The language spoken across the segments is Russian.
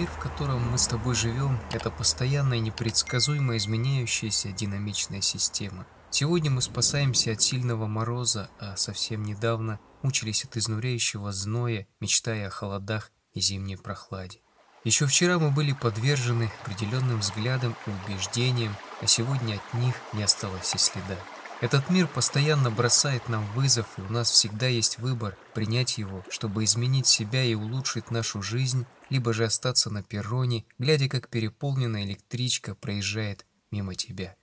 Мир, в котором мы с тобой живем, это постоянная непредсказуемо изменяющаяся динамичная система. Сегодня мы спасаемся от сильного мороза, а совсем недавно мучились от изнуряющего зноя, мечтая о холодах и зимней прохладе. Еще вчера мы были подвержены определенным взглядам и убеждениям, а сегодня от них не осталось и следа. Этот мир постоянно бросает нам вызов, и у нас всегда есть выбор принять его, чтобы изменить себя и улучшить нашу жизнь, либо же остаться на перроне, глядя, как переполненная электричка проезжает мимо тебя.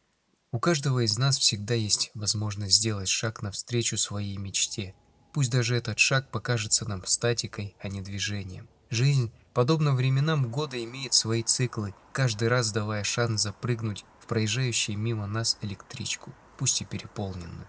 У каждого из нас всегда есть возможность сделать шаг навстречу своей мечте. Пусть даже этот шаг покажется нам статикой, а не движением. Жизнь, подобно временам года, имеет свои циклы, каждый раз давая шанс запрыгнуть в проезжающую мимо нас электричку пусть и переполненную.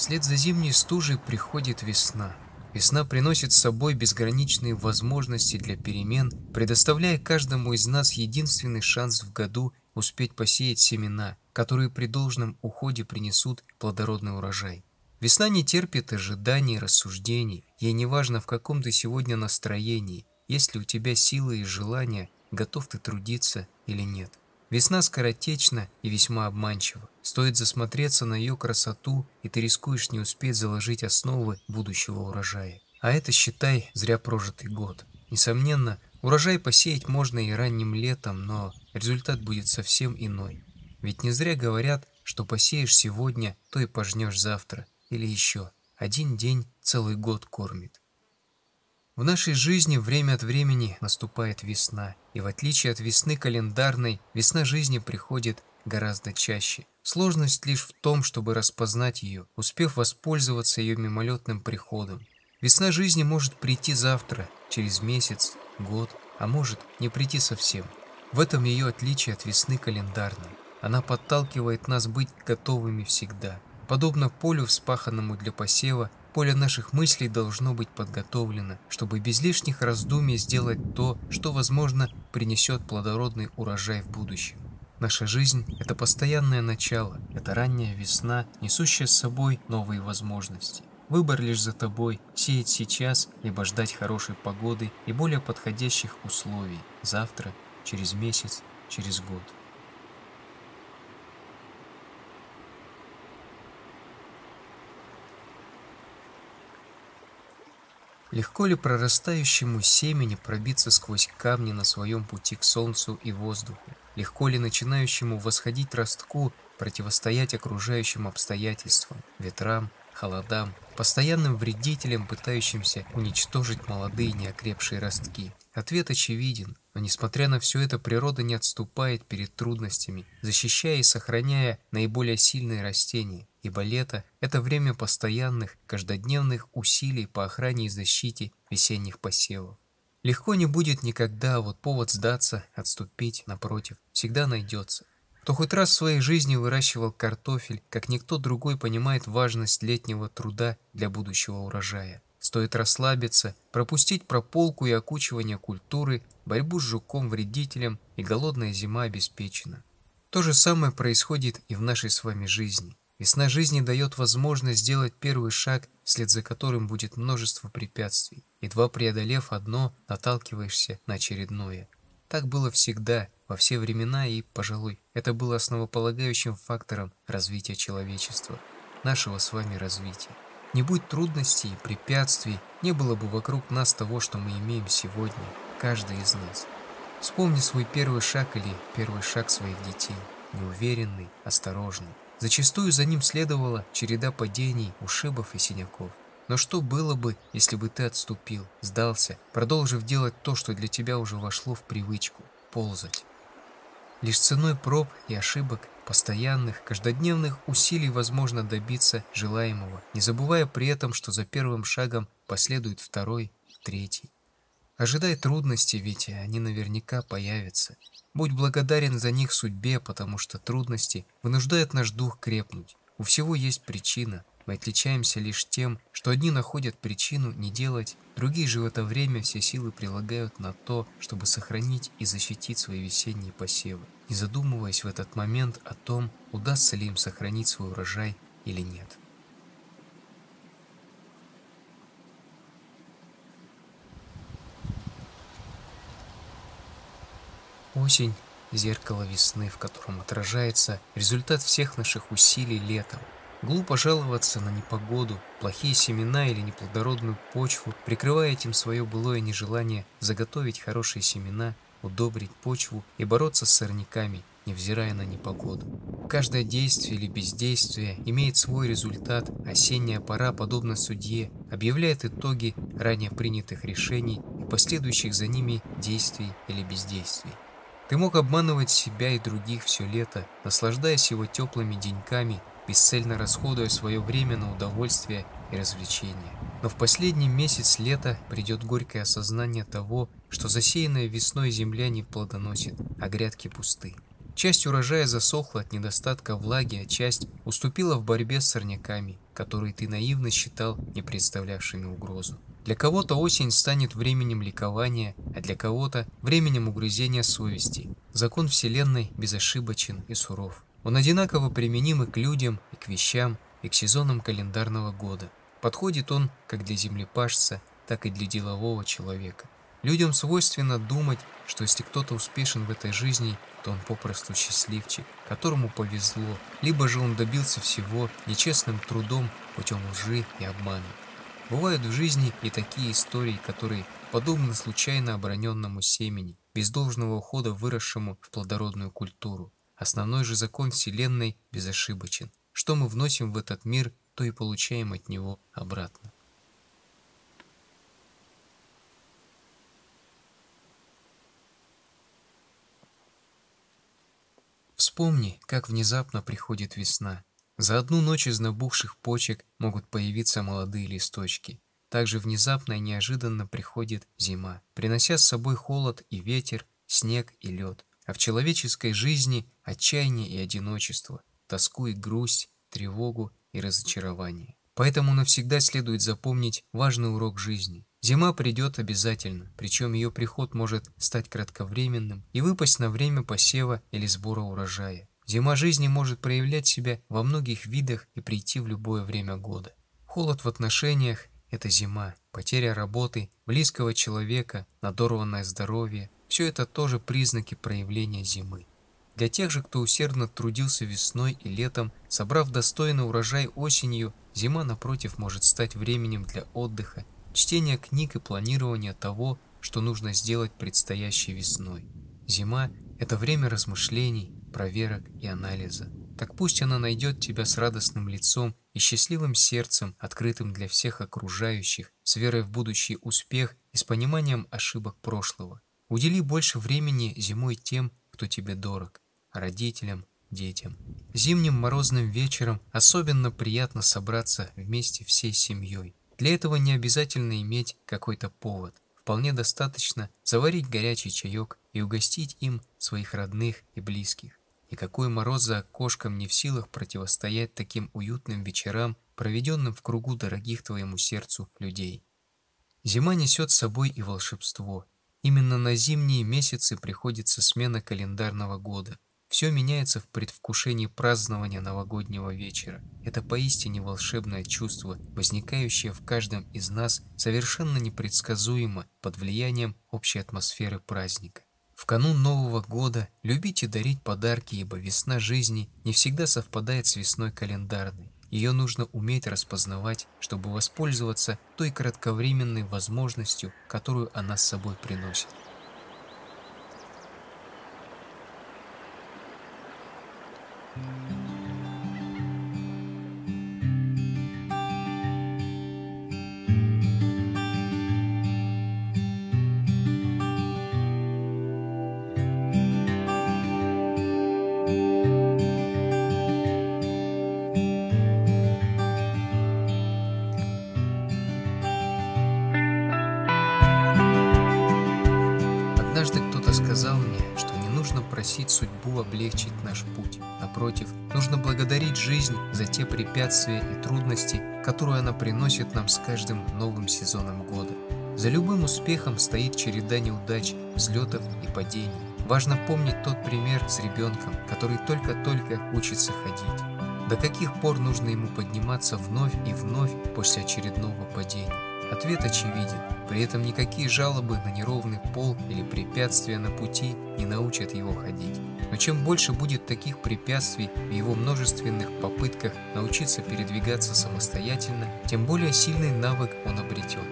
Вслед за зимней стужей приходит весна. Весна приносит с собой безграничные возможности для перемен, предоставляя каждому из нас единственный шанс в году успеть посеять семена, которые при должном уходе принесут плодородный урожай. Весна не терпит ожиданий и рассуждений, ей не важно в каком ты сегодня настроении, есть ли у тебя силы и желания, готов ты трудиться или нет. Весна скоротечна и весьма обманчива. Стоит засмотреться на ее красоту, и ты рискуешь не успеть заложить основы будущего урожая. А это, считай, зря прожитый год. Несомненно, урожай посеять можно и ранним летом, но результат будет совсем иной. Ведь не зря говорят, что посеешь сегодня, то и пожнешь завтра. Или еще. Один день целый год кормит. В нашей жизни время от времени наступает весна, и в отличие от весны календарной, весна жизни приходит гораздо чаще. Сложность лишь в том, чтобы распознать ее, успев воспользоваться ее мимолетным приходом. Весна жизни может прийти завтра, через месяц, год, а может не прийти совсем. В этом ее отличие от весны календарной. Она подталкивает нас быть готовыми всегда. Подобно полю, вспаханному для посева, Поле наших мыслей должно быть подготовлено, чтобы без лишних раздумий сделать то, что, возможно, принесет плодородный урожай в будущем. Наша жизнь – это постоянное начало, это ранняя весна, несущая с собой новые возможности. Выбор лишь за тобой – сеять сейчас, либо ждать хорошей погоды и более подходящих условий завтра, через месяц, через год. Легко ли прорастающему семени пробиться сквозь камни на своем пути к солнцу и воздуху? Легко ли начинающему восходить ростку противостоять окружающим обстоятельствам, ветрам, холодам, постоянным вредителям, пытающимся уничтожить молодые неокрепшие ростки? Ответ очевиден, но несмотря на все это, природа не отступает перед трудностями, защищая и сохраняя наиболее сильные растения, ибо лето – это время постоянных, каждодневных усилий по охране и защите весенних посевов. Легко не будет никогда, вот повод сдаться, отступить, напротив, всегда найдется. Кто хоть раз в своей жизни выращивал картофель, как никто другой понимает важность летнего труда для будущего урожая. Стоит расслабиться, пропустить прополку и окучивание культуры, борьбу с жуком-вредителем, и голодная зима обеспечена. То же самое происходит и в нашей с вами жизни. Весна жизни дает возможность сделать первый шаг, вслед за которым будет множество препятствий. Едва преодолев одно, наталкиваешься на очередное. Так было всегда, во все времена и, пожалуй, это было основополагающим фактором развития человечества, нашего с вами развития. Не будь трудностей препятствий, не было бы вокруг нас того, что мы имеем сегодня, каждый из нас. Вспомни свой первый шаг или первый шаг своих детей, неуверенный, осторожный. Зачастую за ним следовала череда падений, ушибов и синяков. Но что было бы, если бы ты отступил, сдался, продолжив делать то, что для тебя уже вошло в привычку – ползать? Лишь ценой проб и ошибок, постоянных, каждодневных усилий возможно добиться желаемого, не забывая при этом, что за первым шагом последует второй, третий. Ожидай трудностей, ведь они наверняка появятся. Будь благодарен за них судьбе, потому что трудности вынуждают наш дух крепнуть. У всего есть причина. Мы отличаемся лишь тем, что одни находят причину не делать, другие же в это время все силы прилагают на то, чтобы сохранить и защитить свои весенние посевы, не задумываясь в этот момент о том, удастся ли им сохранить свой урожай или нет. Осень – зеркало весны, в котором отражается результат всех наших усилий летом – Глупо жаловаться на непогоду, плохие семена или неплодородную почву, прикрывая этим свое былое нежелание заготовить хорошие семена, удобрить почву и бороться с сорняками, невзирая на непогоду. Каждое действие или бездействие имеет свой результат, осенняя пора, подобно судье, объявляет итоги ранее принятых решений и последующих за ними действий или бездействий. Ты мог обманывать себя и других все лето, наслаждаясь его теплыми деньками, бесцельно расходуя свое время на удовольствие и развлечения. Но в последний месяц лета придет горькое осознание того, что засеянная весной земля не плодоносит, а грядки пусты. Часть урожая засохла от недостатка влаги, а часть уступила в борьбе с сорняками, которые ты наивно считал не представлявшими угрозу. Для кого-то осень станет временем ликования, а для кого-то временем угрызения совести. Закон Вселенной безошибочен и суров. Он одинаково применим и к людям, и к вещам, и к сезонам календарного года. Подходит он как для землепашца, так и для делового человека. Людям свойственно думать, что если кто-то успешен в этой жизни, то он попросту счастливчик, которому повезло, либо же он добился всего нечестным трудом путем лжи и обмана. Бывают в жизни и такие истории, которые подобны случайно обороненному семени, без должного ухода выросшему в плодородную культуру. Основной же закон Вселенной безошибочен. Что мы вносим в этот мир, то и получаем от него обратно. Вспомни, как внезапно приходит весна. За одну ночь из набухших почек могут появиться молодые листочки. Также внезапно и неожиданно приходит зима, принося с собой холод и ветер, снег и лед. А в человеческой жизни отчаяние и одиночество, тоску и грусть, тревогу и разочарование. Поэтому навсегда следует запомнить важный урок жизни. Зима придет обязательно, причем ее приход может стать кратковременным и выпасть на время посева или сбора урожая. Зима жизни может проявлять себя во многих видах и прийти в любое время года. Холод в отношениях – это зима, потеря работы, близкого человека, надорванное здоровье – все это тоже признаки проявления зимы. Для тех же, кто усердно трудился весной и летом, собрав достойный урожай осенью, зима, напротив, может стать временем для отдыха чтение книг и планирование того, что нужно сделать предстоящей весной. Зима – это время размышлений, проверок и анализа. Так пусть она найдет тебя с радостным лицом и счастливым сердцем, открытым для всех окружающих, с верой в будущий успех и с пониманием ошибок прошлого. Удели больше времени зимой тем, кто тебе дорог, родителям, детям. Зимним морозным вечером особенно приятно собраться вместе всей семьей. Для этого не обязательно иметь какой-то повод. Вполне достаточно заварить горячий чаек и угостить им своих родных и близких. Никакой мороз за окошком не в силах противостоять таким уютным вечерам, проведенным в кругу дорогих твоему сердцу людей. Зима несет с собой и волшебство. Именно на зимние месяцы приходится смена календарного года – все меняется в предвкушении празднования новогоднего вечера. Это поистине волшебное чувство, возникающее в каждом из нас совершенно непредсказуемо под влиянием общей атмосферы праздника. В канун Нового года любите дарить подарки, ибо весна жизни не всегда совпадает с весной календарной. Ее нужно уметь распознавать, чтобы воспользоваться той кратковременной возможностью, которую она с собой приносит. Просить судьбу облегчить наш путь. Напротив, нужно благодарить жизнь за те препятствия и трудности, которые она приносит нам с каждым новым сезоном года. За любым успехом стоит череда неудач, взлетов и падений. Важно помнить тот пример с ребенком, который только-только учится ходить. До каких пор нужно ему подниматься вновь и вновь после очередного падения? Ответ очевиден. При этом никакие жалобы на неровный пол или препятствия на пути не научат его ходить. Но чем больше будет таких препятствий в его множественных попытках научиться передвигаться самостоятельно, тем более сильный навык он обретет.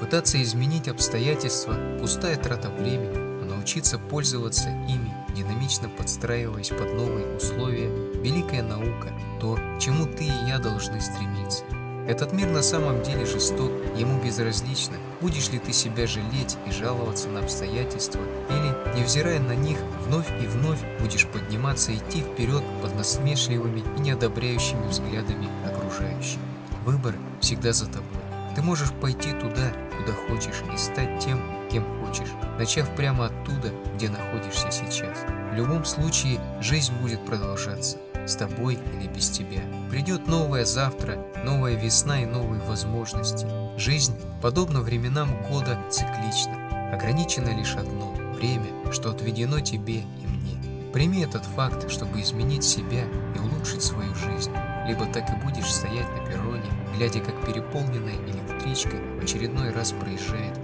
Пытаться изменить обстоятельства – пустая трата времени, но научиться пользоваться ими, динамично подстраиваясь под новые условия – великая наука, то, к чему ты и я должны стремиться. Этот мир на самом деле жесток, ему безразлично, будешь ли ты себя жалеть и жаловаться на обстоятельства, или, невзирая на них, вновь и вновь будешь подниматься и идти вперед под насмешливыми и неодобряющими взглядами окружающих. Выбор всегда за тобой. Ты можешь пойти туда, куда хочешь, и стать тем, кем хочешь, начав прямо оттуда, где находишься сейчас. В любом случае, жизнь будет продолжаться с тобой или без тебя. Придет новое завтра, новая весна и новые возможности. Жизнь, подобно временам года, циклична. Ограничено лишь одно – время, что отведено тебе и мне. Прими этот факт, чтобы изменить себя и улучшить свою жизнь. Либо так и будешь стоять на перроне, глядя, как переполненная электричка в очередной раз проезжает